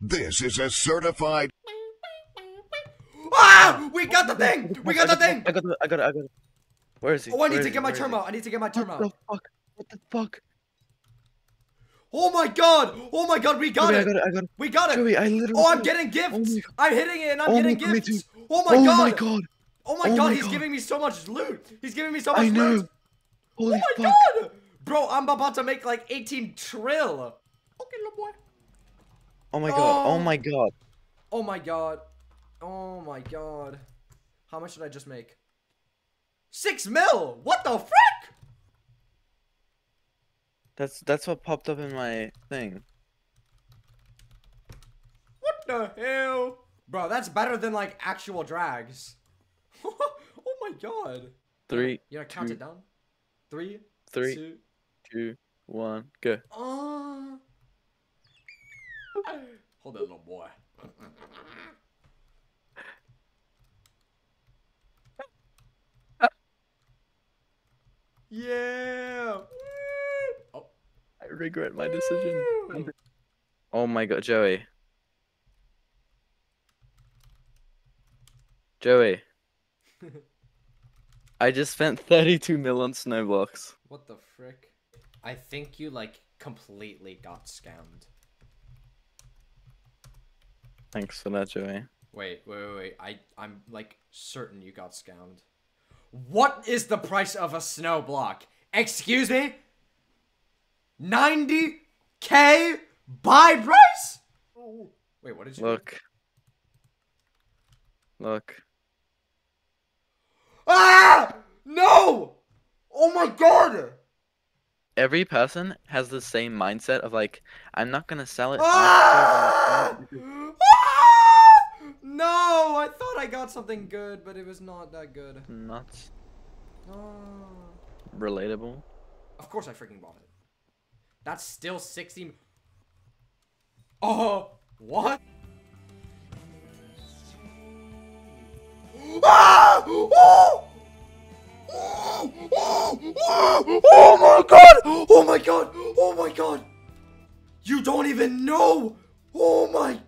This is a certified Ah! We got the thing! We got the thing! I got the, I got it, I got it. Where is he? Oh, I Where need is to he? get my Where is term. I need to get my term What the fuck? What the fuck? Oh my god! Oh my god, we got Joey, I it! got it, I got it. We got it! Joey, I literally Oh, I'm getting gifts! my- I'm hitting it and I'm Oh getting my- gifts! Oh my oh god! my god. Oh my Oh god, my he's God. giving me so much loot! He's giving me so much I know. loot! Holy oh my fuck. god! Bro, I'm about to make like 18 trill! Okay, little boy. Oh my god. Oh. Oh my god. Oh my god. Oh my god. How much did I just make? Six mil! What the frick? That's that's what popped up in my thing. What the hell? Bro, that's better than like actual drags. oh my god. Three, You gotta count two, it down. Three, three, two, two, one, go. uh... Hold that little boy. yeah. Oh. I regret my decision. Oh my god, Joey. Joey. I just spent 32 mil on snow blocks. What the frick? I think you like completely got scammed. Thanks for that, Joey. Wait, wait, wait, wait. I I'm like certain you got scammed. What is the price of a snow block? Excuse me? 90k buy price? Oh. Wait, what did you Look. Look. Ah! No! Oh my god! Every person has the same mindset of like, I'm not gonna sell it. Ah! No, I thought I got something good, but it was not that good. Not Ah. relatable. Of course I freaking bought it. That's still 60. Oh, what? Ah! Oh! Oh! Oh! Oh my god! Oh my god! Oh my god! You don't even know! Oh my god! Oh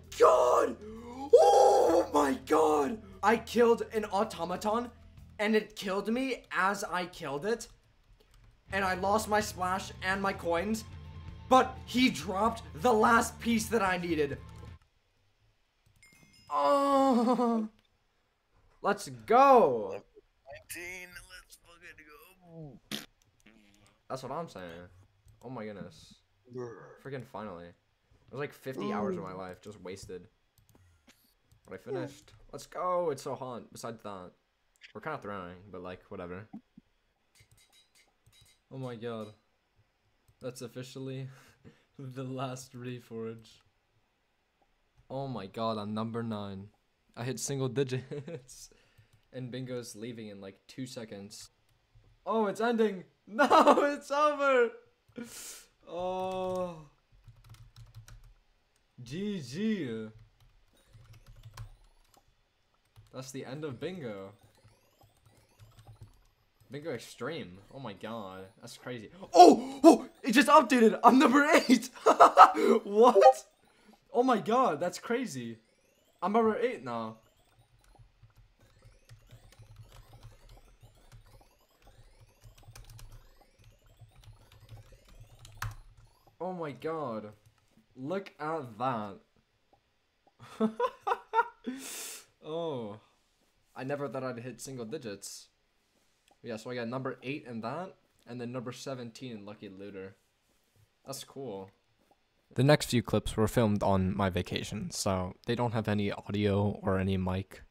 my god! I killed an automaton and it killed me as I killed it and I lost my splash and my coins, but he dropped the last piece that I needed. Oh, let's go. 19, let's fucking go. That's what I'm saying. Oh my goodness. Freaking finally. It was like 50 hours of my life just wasted. But I finished. Let's go. It's so hot. Besides that, we're kind of throwing, but like, whatever. Oh my god. That's officially the last reforge. Oh my god, I'm number 9. I hit single digits. and Bingo's leaving in like 2 seconds. Oh, it's ending! No, it's over! Oh. GG. That's the end of Bingo. Bingo Extreme. Oh my god. That's crazy. Oh! Oh! It just updated! I'm number 8! what? Oh my god, that's crazy. I'm number 8 now. Oh my god. Look at that. oh. I never thought I'd hit single digits. Yeah, so I got number 8 in that, and then number 17 in Lucky Looter. That's cool. The next few clips were filmed on my vacation, so they don't have any audio or any mic.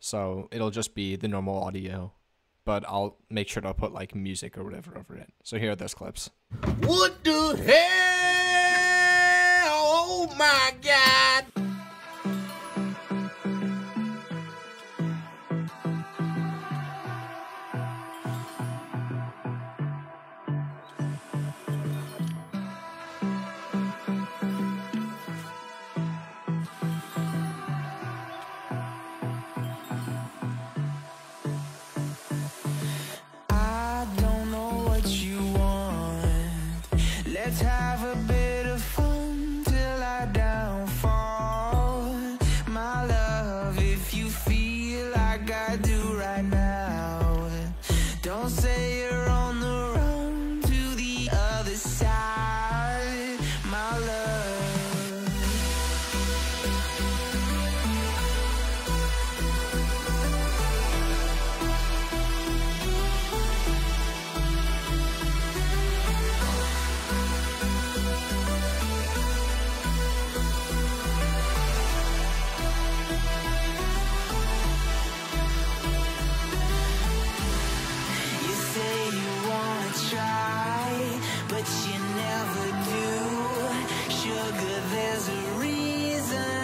So it'll just be the normal audio. But I'll make sure to put like music or whatever over it. So here are those clips. What the hell? Oh my god! there's a reason.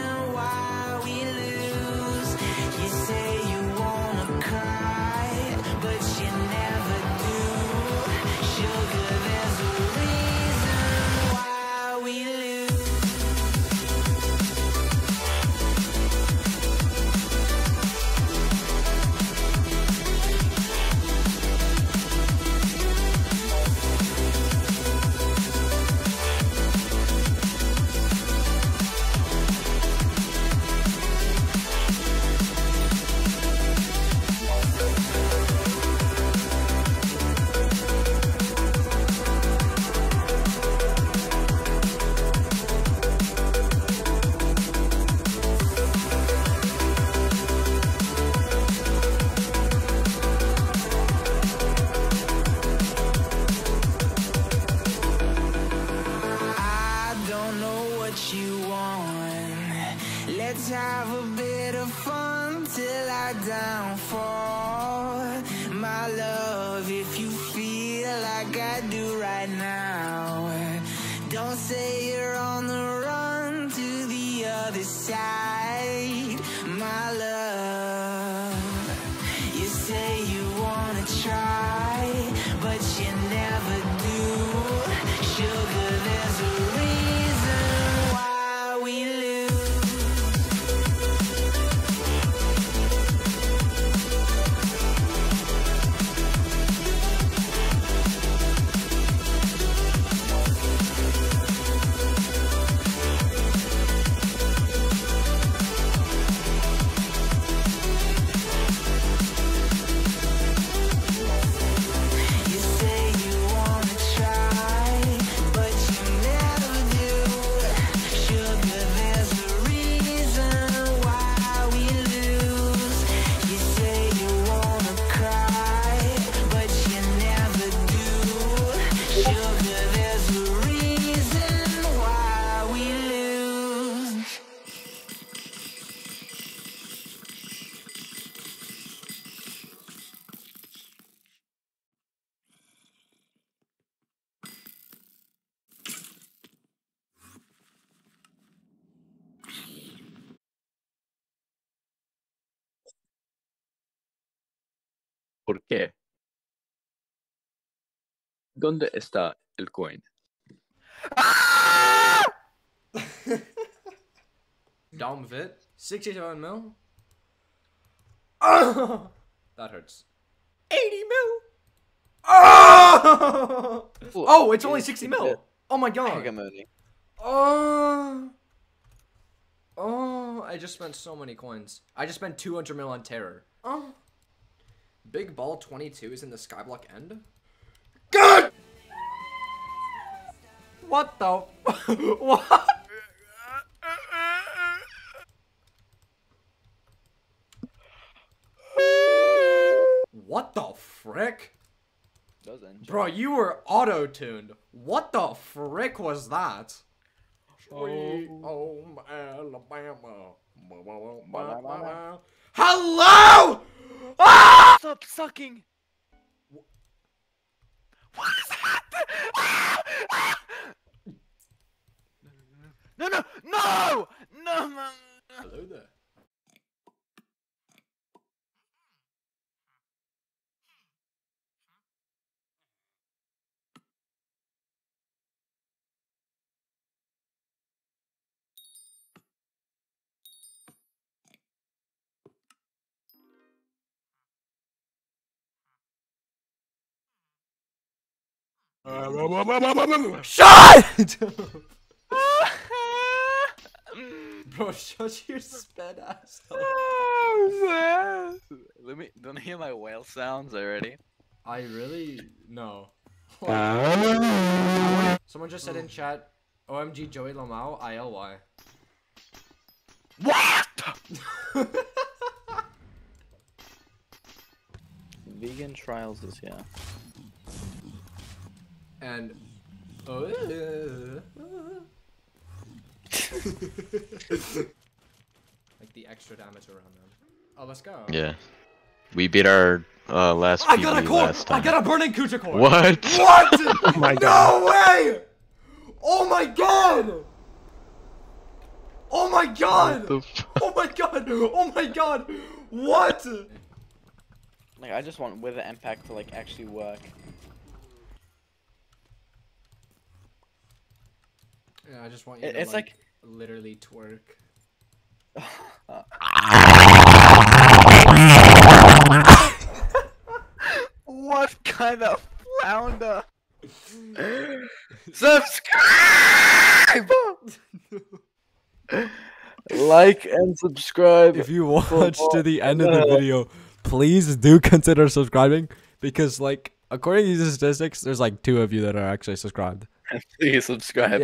Downfall. My love, ¿Por qué? ¿Dónde está el coin? Dumb fit. 67 mil. that hurts. 80 mil. Oh! oh, it's only 60 mil. Oh my god. Oh. Oh, I just spent so many coins. I just spent 200 mil on terror. Oh. Big ball 22 is in the skyblock end? God! What the? what? What the frick? Doesn't. Bro, you were auto-tuned. What the frick was that? Oh. Sweet home Alabama. Hello! Ah! Stop sucking! What is that? No, no, no! No, no! Hello there. Shut! Bro, shut your sped ass up. Let me don't hear my whale sounds already. I really no. Someone just said in chat, OMG Joey Lmao, ILY. What? Vegan trials is yeah. And oh, like the extra damage around them. Oh, let's go. Yeah. We beat our uh, last I got a core. last I got a burning Kuudra core. What? What? oh my god. No way! Oh my god! Oh my god! the Oh my god! Oh my god! What? Like I just want Wither Impact to like actually work. Yeah, I just want you It- to it's like, literally twerk. What kind of flounder? Subscribe! like and subscribe. If you watch to the end of the video, please do consider subscribing because, like, according to these statistics, there's like two of you that are actually subscribed. Please subscribe. Yeah.